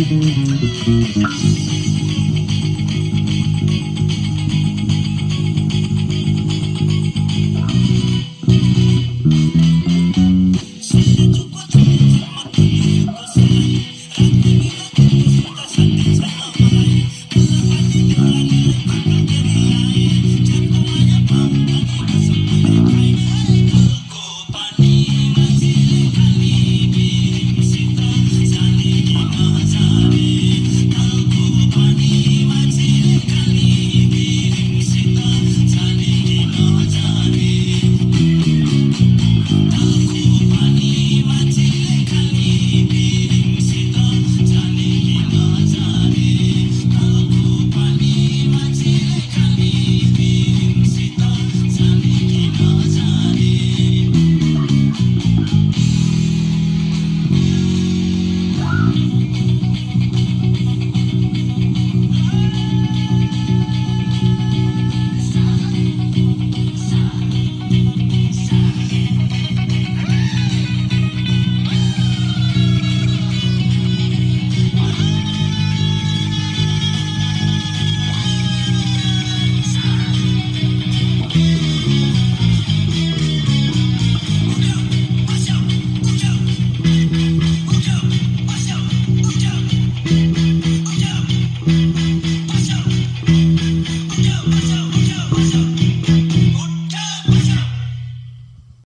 あっ。